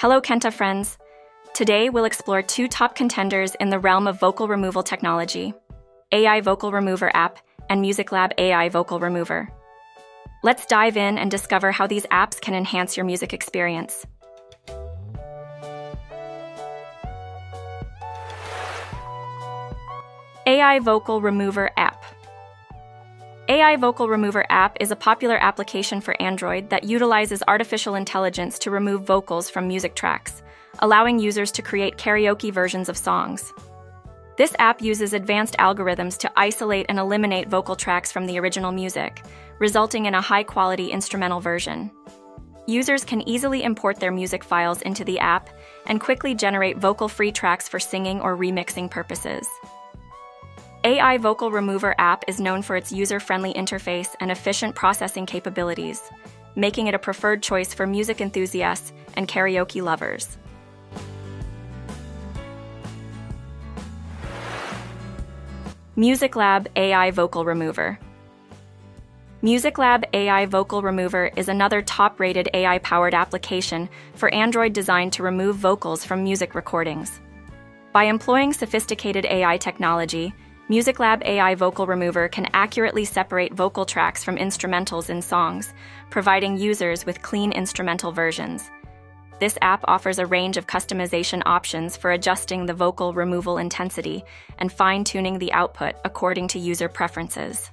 Hello, Kenta friends. Today, we'll explore two top contenders in the realm of vocal removal technology AI Vocal Remover app and MusicLab AI Vocal Remover. Let's dive in and discover how these apps can enhance your music experience. AI Vocal Remover app. AI Vocal Remover app is a popular application for Android that utilizes artificial intelligence to remove vocals from music tracks, allowing users to create karaoke versions of songs. This app uses advanced algorithms to isolate and eliminate vocal tracks from the original music, resulting in a high quality instrumental version. Users can easily import their music files into the app and quickly generate vocal free tracks for singing or remixing purposes. AI Vocal Remover app is known for its user friendly interface and efficient processing capabilities, making it a preferred choice for music enthusiasts and karaoke lovers. MusicLab AI Vocal Remover. MusicLab AI Vocal Remover is another top rated AI powered application for Android designed to remove vocals from music recordings. By employing sophisticated AI technology, MusicLab AI Vocal Remover can accurately separate vocal tracks from instrumentals in songs, providing users with clean instrumental versions. This app offers a range of customization options for adjusting the vocal removal intensity and fine tuning the output according to user preferences.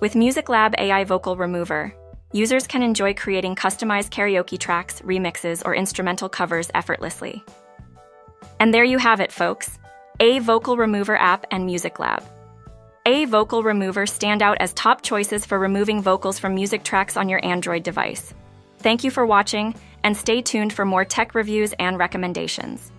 With MusicLab AI Vocal Remover, users can enjoy creating customized karaoke tracks, remixes, or instrumental covers effortlessly. And there you have it, folks. AI Vocal Remover app and Music Lab. AI Vocal Remover stand out as top choices for removing vocals from music tracks on your Android device. Thank you for watching, and stay tuned for more tech reviews and recommendations.